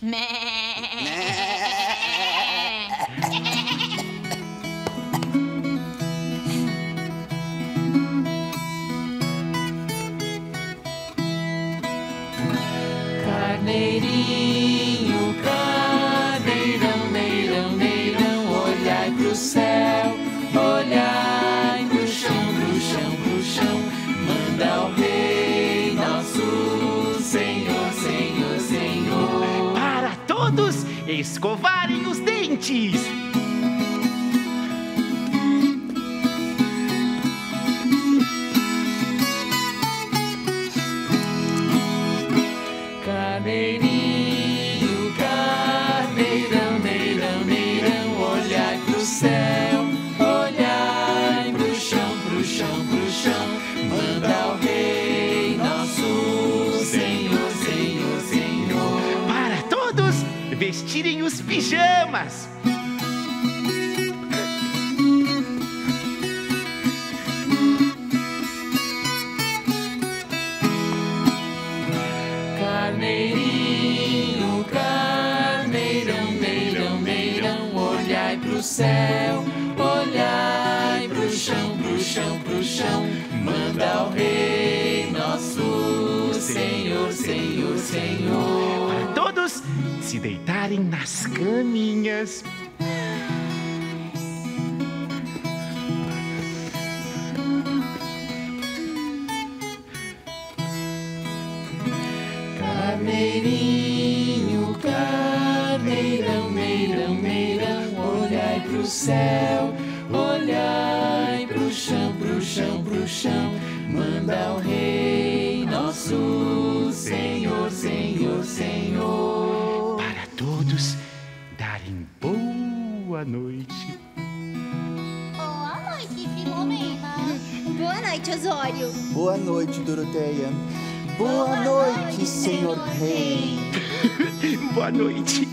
Carneirinho, carneirão, todos escovarem os dentes. Pijamas. Carneirinho, carneirão, neirão, neirão, olhai pro céu, se deitarem nas caminhas. Carneirinho, carneirão, neirão, neirão, olhai pro céu, olhai pro chão, pro chão, pro chão, noite, Osório. Boa noite, Doroteia. Boa, noite, senhor rei. Boa noite.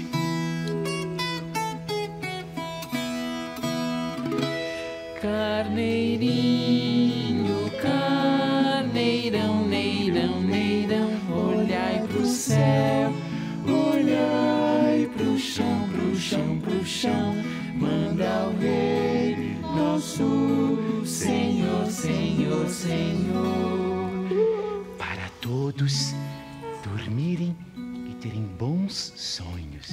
Carneirinho, carneirão, neirão, neirão, olhai pro céu, olhai pro chão, pro chão, pro chão, manda o rei nosso Senhor, Senhor, Senhor. Para todos dormirem e terem bons sonhos.